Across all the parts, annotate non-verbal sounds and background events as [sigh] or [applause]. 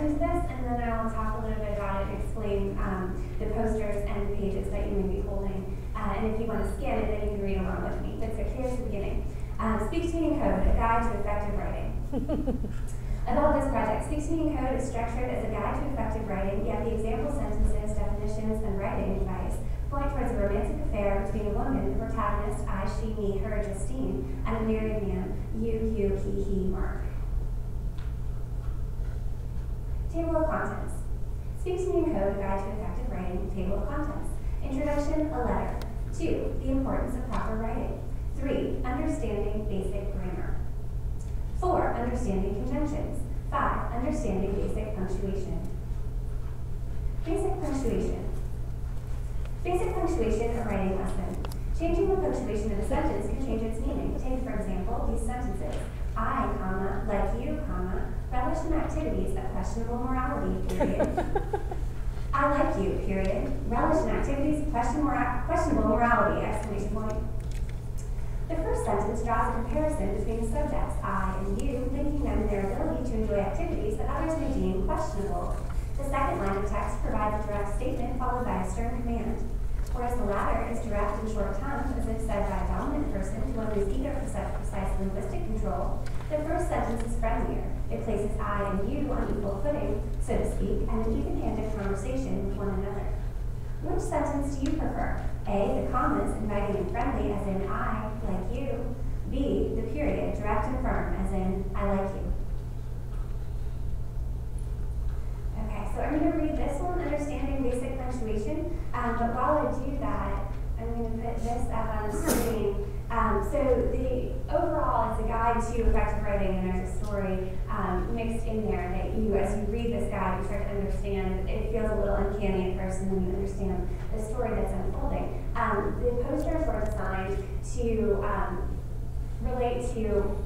into this, and then I will talk a little bit about it and explain um, the posters and pages that you may be holding. Uh, and if you want to scan it, then you can read along with me. But so here's the beginning. Um, Speak Code, a guide to effective writing. [laughs] about this project, Speak to in Code is structured as a guide to effective writing, yet the example sentences, definitions, and writing advice point towards a romantic affair between a woman, the protagonist, I, she, me, her, Justine, and a married man, you, you, he, he, Mark. Table of Contents. Speak to me in code, a guide to effective writing, table of contents. Introduction, a letter. Two, the importance of proper writing. Three, understanding basic grammar. Four, understanding conjunctions. Five, understanding basic punctuation. Basic punctuation. Basic punctuation, a writing lesson. Changing the punctuation of a sentence can change its meaning. Take, for example, these sentences. I, comma, like you, comma, relish in activities of questionable morality, [laughs] period. I like you, period. Relish in activities of questionable morality, exclamation point. The first sentence draws a comparison between the subjects, I and you, linking them in their ability to enjoy activities that others may deem questionable. The second line of text provides a direct statement followed by a stern command whereas the latter is direct and short term, as if said by a dominant person to one who is eager for such precise linguistic control, the first sentence is friendlier. It places I and you on equal footing, so to speak, and an even-handed conversation with one another. Which sentence do you prefer? A, the commas, inviting and friendly, as in I, like you. B, the period, direct and firm, as in I like you. Okay, so I'm going to read this one, Understanding Basic Punctuation. Um, but while I do that, I'm going to put this up on the screen. Um, so the overall, it's a guide to effective writing, and there's a story um, mixed in there that you, as you read this guide, you start to understand. It feels a little uncanny at first, and then you understand the story that's unfolding. Um, the posters were designed to um, relate to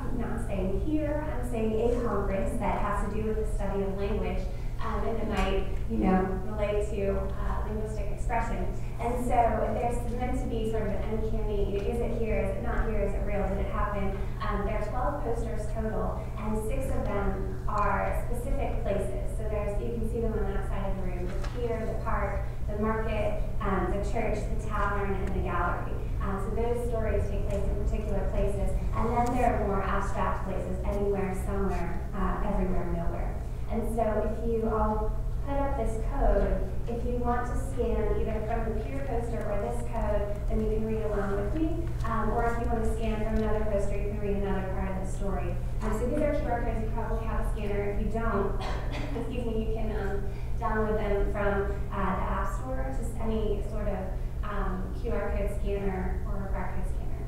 I'm not saying here, I'm saying a conference that has to do with the study of language, um, and it might, you know, relate to uh, linguistic expression. And so there's meant to be sort of an uncanny, is it here, is it not here, is it real, did it happen? Um, there are 12 posters total, and six of them are specific places. So there's, you can see them on that side of the room, the pier, the park, the market, um, the church, the tavern, and the gallery. Um, so those stories take place in particular places, and then there are more abstract places, anywhere, somewhere, uh, everywhere, nowhere. And so if you all put up this code, if you want to scan either from the pier poster or this code, then you can read along with me. Um, or if you want to scan from another poster, you can read another part of the story. Um, so these are QR codes. You probably have a scanner. If you don't, [coughs] excuse me, you can um, download them from uh, the App Store, just any sort of um, QR code scanner or barcode scanner.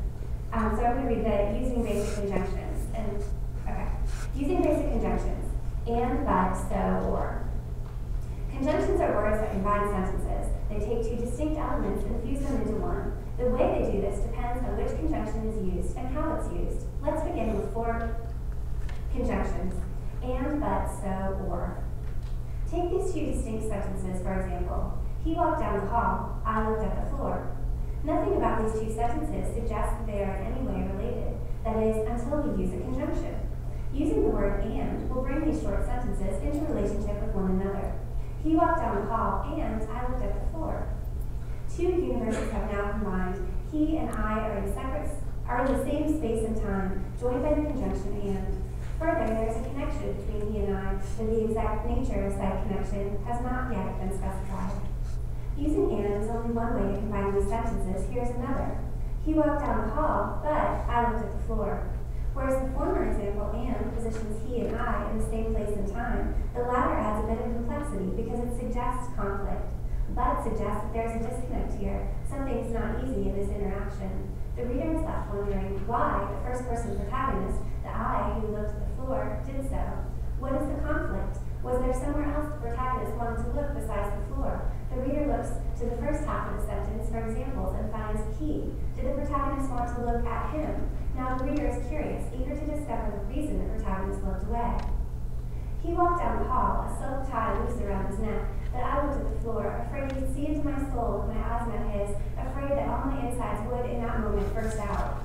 Um, so I'm going to read the using basic conjunctions. And okay, using basic conjunctions and, but, so, or. Conjunctions are words that combine sentences. They take two distinct elements and fuse them into one. The way they do this depends on which conjunction is used and how it's used. Let's begin with four conjunctions. And, but, so, or. Take these two distinct sentences, for example. He walked down the hall. I looked at the floor. Nothing about these two sentences suggests that they are in any way related. That is, until we use a conjunction. Using the word and will bring these short sentences into relationship with one another. He walked down the hall, and I looked at the floor. Two universes have now combined. He and I are in separate, are in the same space and time, joined by the conjunction and. Further, there is a connection between he and I, but the exact nature of said connection has not yet been specified. Using and is only one way to combine these sentences. Here's another. He walked down the hall, but I looked at the floor. Whereas the former example, and, positions he and I in the same place and time, the latter adds a bit of complexity because it suggests conflict. But suggests that there's a disconnect here. Something's not easy in this interaction. The reader is left wondering why the first person protagonist, the I who looked at the floor, did so. What is the conflict? Was there somewhere else the protagonist wanted to look besides the floor? The reader looks to the first half of the sentence for examples and finds he. Did the protagonist want to look at him? Now the reader is curious, eager to discover the reason the protagonist looked away. He walked down the hall, a silk tie loose around his neck, but I looked at the floor, afraid could see into my soul with my eyes met his, afraid that all my insides would in that moment burst out.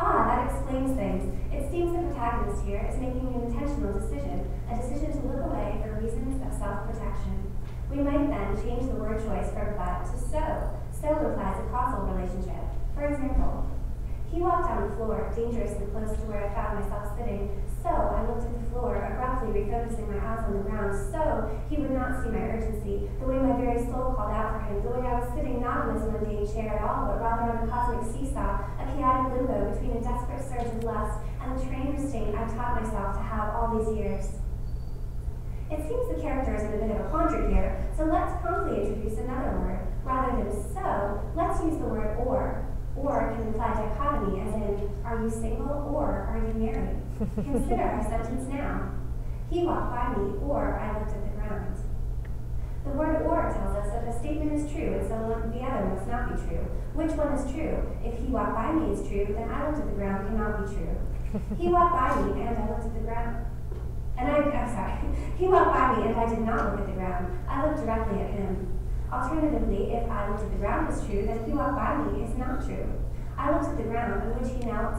Ah, that explains things. It seems the protagonist here is making an intentional decision, a decision to look away for reasons of self-protection. We might then change the word choice from but to so. So implies a causal relationship. For example, he walked down the floor, dangerously close to where I found myself sitting, so I looked at the floor, abruptly refocusing my eyes on the ground, so he would not see my urgency, the way my very soul called out for him, the way I was sitting not in this mundane chair at all, but rather on a cosmic seesaw, a chaotic limbo between a desperate surge of lust and the trained restraint I've taught myself to have all these years. It seems the character is in a bit of a quandary here, so let's promptly introduce another word. Rather than so, let's use the word or. Or can imply dichotomy, as are you single or are you married? [laughs] Consider our sentence now. He walked by me, or I looked at the ground. The word or tells us that a statement is true and so the other must not be true. Which one is true? If he walked by me is true, then I looked at the ground cannot be true. He [laughs] walked by me and I looked at the ground. And I, I'm sorry, [laughs] he walked by me and I did not look at the ground. I looked directly at him. Alternatively, if I looked at the ground is true, then he walked by me is not true. I looked at the ground on which he knelt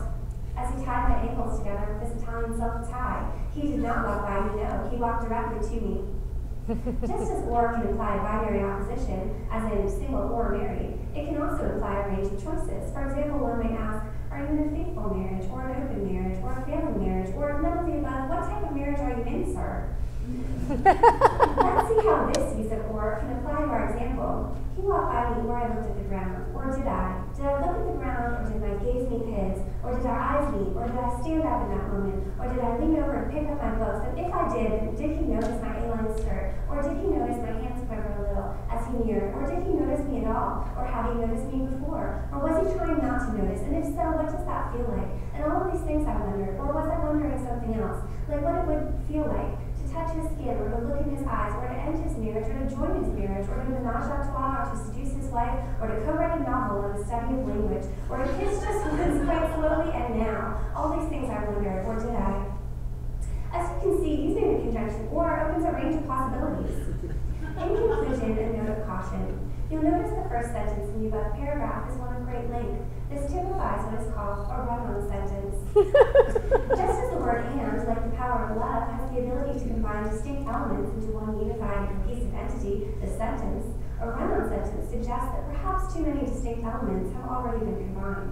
as he tied my ankles together with his Italian silk tie. He did not walk by me, no, he walked directly to me. [laughs] Just as or can imply binary opposition, as in single or married, it can also imply a range of choices. For example, one might ask, are you in a faithful marriage, or an open marriage, or a failing marriage, or none of the above? What type of marriage are you in, sir? [laughs] Let's see how this use of or can apply to our example. He walked by me where I looked at the ground, or did I? Did I look at the ground, or did my gaze meet his? Or did our eyes meet, or did I stand up in that moment? Or did I lean over and pick up my books? And if I did, did he notice my A-line skirt? Or did he notice my hands quiver a little as he neared? Or did he notice me at all? Or had he noticed me before? Or was he trying not to notice? And if so, what does that feel like? And all of these things I wondered. Or was I wondering something else? Like what it would feel like to touch his skin, or to look in his eyes, or to end his marriage, or to join his marriage, or to menage a trois, or to seduce his wife, or to co-write a novel on the study of language, or to kiss just [laughs] once quite slowly and now. All these things I wondered, or did I? As you can see, using the conjunction or opens a range of possibilities. In conclusion, a note of caution. You'll notice the first sentence in the above paragraph is one of great length. This typifies what is called a run-on sentence. [laughs] Just as the word and, like the power of love, has the ability to combine distinct elements into one unified and cohesive entity, the sentence, a run-on sentence suggests that perhaps too many distinct elements have already been combined.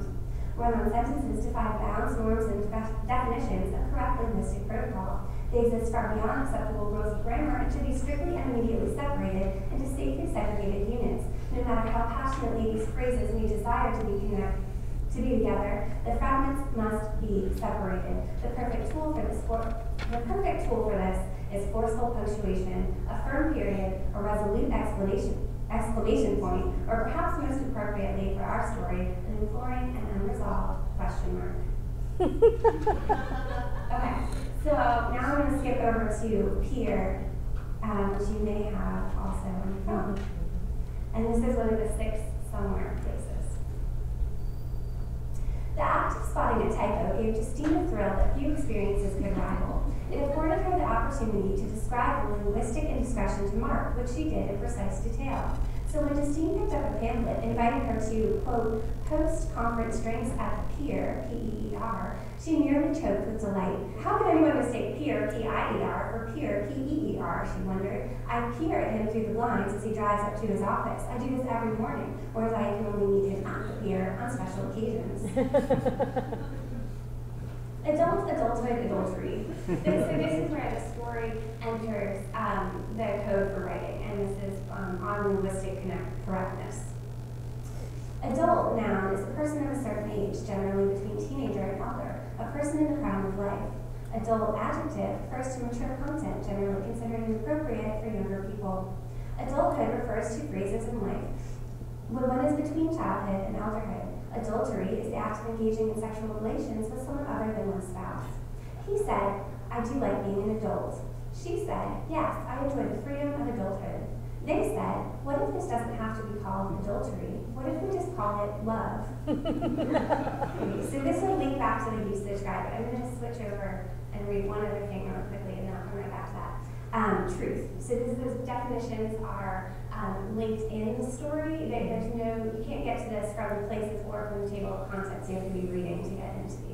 Run-on sentences define bounds, norms, and definitions of correct linguistic protocol. They exist far beyond acceptable rules of grammar and should be strictly and immediately separated into safely segregated units, no matter how passionately these phrases may desire to be connected to be together, the fragments must be separated. The perfect tool for this for, the perfect tool for this is forceful punctuation, a firm period, a resolute explanation exclamation point, or perhaps most appropriately for our story, an imploring and unresolved question mark. [laughs] okay, so now I'm going to skip over to Pier, um, which you may have also on your phone. And this is one of the six somewhere places. The act of spotting a typo gave Justine a thrill that few experiences could rival. It afforded her the opportunity to describe the linguistic indiscretion to Mark, which she did in precise detail. So when Justine picked up a pamphlet inviting her to, quote, post conference drinks at the peer, P-E-E-R, she nearly choked with delight. How could anyone mistake pier, P-I-E-R, for peer, P-E-E-R, she wondered. I peer at him through the blinds as he drives up to his office. I do this every morning, or whereas I can only meet him at the pier on special occasions. [laughs] Adult, adulthood, adultery. this, so this is where the story enters um, the code for writing, and this is um, on linguistic correctness. Adult noun is a person of a certain age, generally between teenager and elder, a person in the prime of life. Adult adjective refers to mature content, generally considered inappropriate for younger people. Adulthood refers to phrases in life when one is between childhood and elderhood. Adultery is the act of engaging in sexual relations with someone other than said, I do like being an adult. She said, yes, I enjoy the freedom of adulthood. They said, what if this doesn't have to be called adultery? What if we just call it love? [laughs] so this will link back to the usage guide, but I'm going to switch over and read one other thing real quickly and then I'll come right back to that. Um, truth. So this, those definitions are um, linked in the story. There, there's no, you can't get to this from the places or from the table of contents. You have to be reading to get into.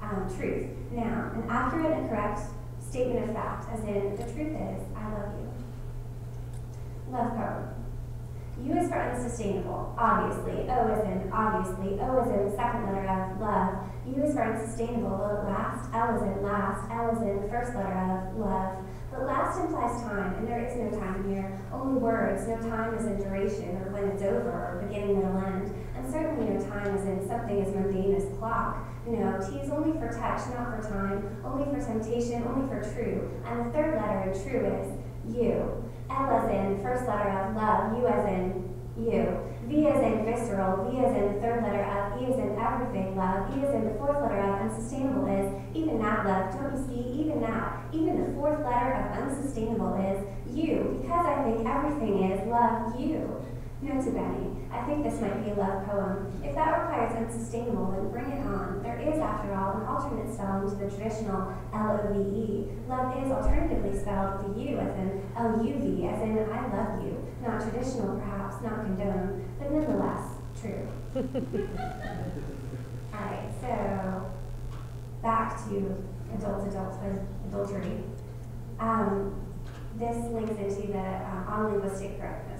Um, truth. Now, an accurate and correct statement of fact, as in the truth is, I love you. Love poem. U is for unsustainable, obviously. O is in obviously. O is in the second letter of love. U is for unsustainable, will it last? L is in last. L is in the first letter of love. But last implies time, and there is no time here. Only words, no time is in duration, or when it's over, or beginning, middle, end. Certainly no time is in something as mundane as clock. No, T is only for touch, not for time, only for temptation, only for true. And the third letter in true is U. L as in first letter of love, U as in you. V as in visceral, V as in the third letter of, E as in everything love, E as in the fourth letter of unsustainable is, even that love, don't you see, even that, even the fourth letter of unsustainable is you, because I think everything is love you. Nota bene, I think this might be a love poem. If that requires unsustainable, then bring it on. There is, after all, an alternate spelling to the traditional L-O-V-E. Love is alternatively spelled with a U as in L-U-V, as in I love you. Not traditional, perhaps, not condoned, but nonetheless true. [laughs] Alright, so back to adult adulthood, adultery. Um, this links into the uh, on linguistic correctness.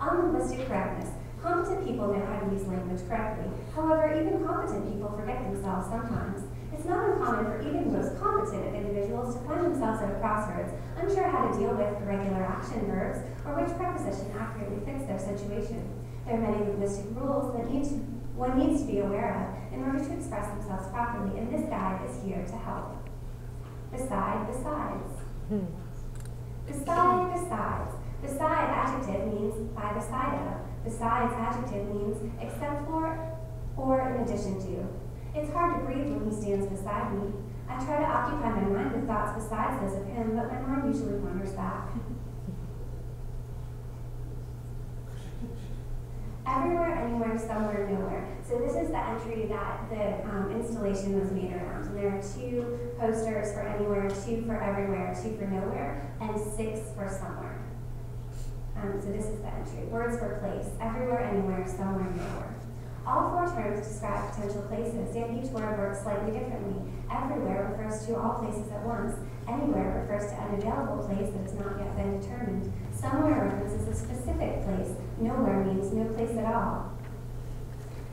On linguistic correctness, competent people know how to use language correctly. However, even competent people forget themselves sometimes. It's not uncommon for even the most competent of individuals to find themselves at a crossroads, unsure how to deal with irregular action verbs or which preposition accurately fits their situation. There are many linguistic rules that need to, one needs to be aware of in order to express themselves properly, and this guide is here to help. Beside, besides. Hmm. Beside, besides. Beside adjective means by the side of. Besides adjective means except for or in addition to. It's hard to breathe when he stands beside me. I try to occupy my mind with thoughts besides those of him, but my mind usually wanders back. Everywhere, anywhere, somewhere, nowhere. So this is the entry that the um, installation was made around. And there are two posters for anywhere, two for everywhere, two for nowhere, and six for somewhere. Um, so this is the entry. Words for place, everywhere, anywhere, somewhere, nowhere. All four terms describe potential places, yet each word works slightly differently. Everywhere refers to all places at once. Anywhere refers to an available place that has not yet been determined. Somewhere references a specific place. Nowhere means no place at all.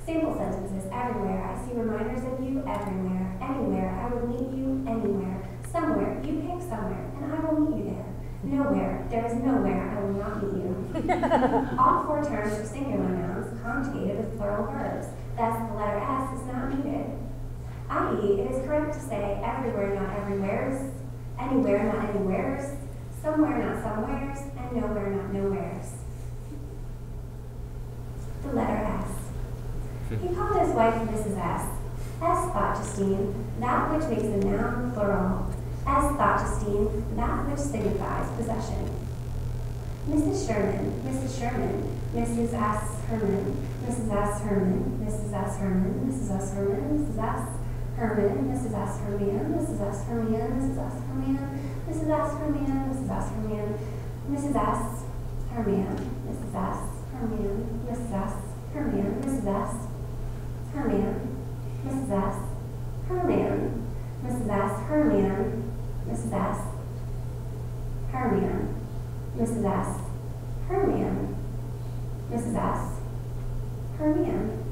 Sample sentences everywhere. I see reminders of you everywhere. Anywhere. I will meet you anywhere. Somewhere. You pick somewhere, and I will meet you there. Nowhere. There is nowhere I will not meet you. [laughs] All four terms are singular nouns conjugated with plural verbs. Thus, the letter S is not needed. I.e., it is correct to say everywhere, not everywheres, anywhere, not anywheres, somewhere, not somewheres, and nowhere, not nowheres. The letter S. He called his wife Mrs. S. S, thought Justine, that which makes a noun plural. S that which signifies possession. Mrs. Sherman, Mrs. Sherman, Mrs. S. Herman, Mrs. S. Herman, Mrs. S. Herman, Mrs. S. Herman, Mrs. S. Herman, Mrs. S. Herman, Mrs. S. Herman, Mrs. S. Herman, Mrs. S. Herman, Mrs. S. Herman, Mrs. S. Herman, Mrs. S. Herman, Mrs. S. Herman, Mrs. S. Herman, Mrs. S. Herman, Mrs. S. Herman, Mrs. S. Herman, Mrs. S. Herman, Mrs. S. Herman.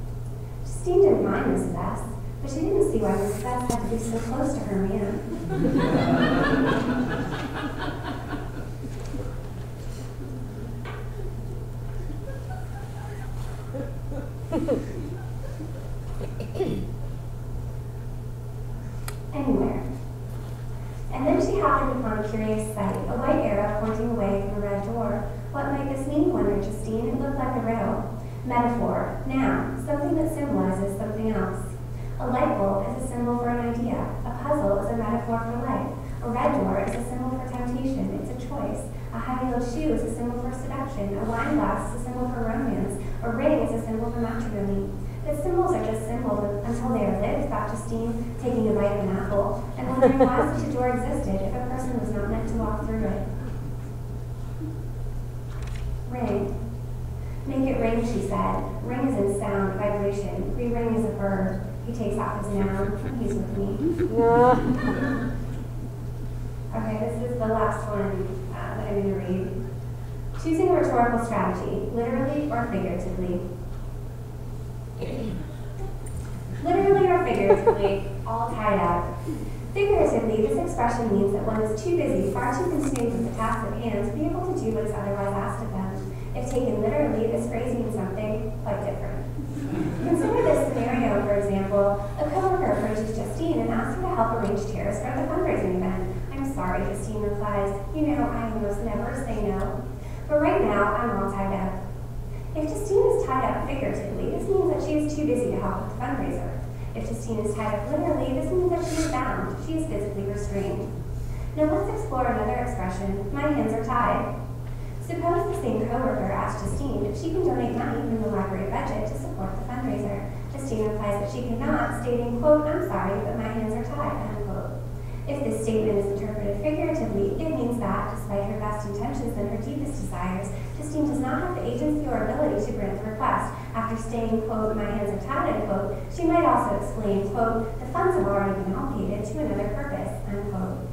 Justine didn't mind Mrs. S, but she didn't see why Mrs. S had to be so close to her [laughs] man. Anywhere. And then she happened upon a curious sight, a white arrow pointing away from a red door. What wondered Justine? It looked like a riddle. Metaphor, noun, something that symbolizes something else. A light bulb is a symbol for an idea. A puzzle is a metaphor for life. A red door is a symbol for temptation. It's a choice. A high-heeled shoe is a symbol for seduction. A wine glass is a symbol for romance. A ring is a symbol for matrimony. But symbols are just symbols until they are lived, thought Justine, taking a bite of an apple. And wondering why such a door existed if a person was not meant to walk through it. Ring. Make it ring, she said. Ring is in sound, vibration. Re-ring is a verb. He takes off his noun. He's with me. [laughs] Okay, this is the last one uh, that I'm going to read. Choosing a rhetorical strategy, literally or figuratively. literally or figuratively, all tied up. Figuratively, this expression means that one is too busy, far too consumed with the task at hand to be able to do what is otherwise asked of them. If taken literally, this phrase means something quite different. Consider this scenario, for example. A coworker approaches Justine and asks her to help arrange chairs for the fundraising event. I'm sorry, Justine replies. You know, I almost never say no. But right now, I'm all tied up. If Justine is tied up figuratively, this means that she is too busy to help with the fundraiser. If Justine is tied up literally, this means that she is bound. She is physically restrained. Now let's explore another expression. My hands are tied. Suppose the same coworker asks Justine if she can donate money from the library budget to support the fundraiser. Justine replies that she cannot, stating, quote, I'm sorry, but my hands are tied, unquote. If this statement is interpreted figuratively, it means that, despite her best intentions and her deepest desires, Justine does not have the agency or ability to grant the request. After stating, quote, my hands are tied, unquote, she might also explain, quote, the funds have already been allocated to another purpose, unquote.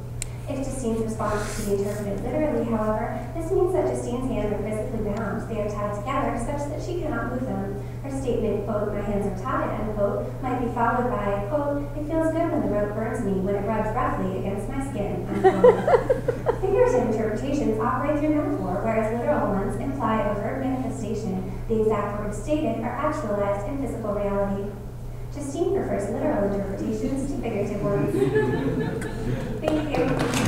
If Justine's response is to be interpreted literally, however, this means that Justine's hands are physically bound. They are tied together such that she cannot move them. Her statement, quote, my hands are tied, unquote, might be followed by, quote, it feels good when the rope burns me, when it rubs roughly against my skin, unquote. [laughs] Figurative interpretations operate through metaphor, whereas literal ones imply overt manifestation. The exact words stated are actualized in physical reality. Justine prefers literal interpretations to figurative ones. [laughs] Thank you.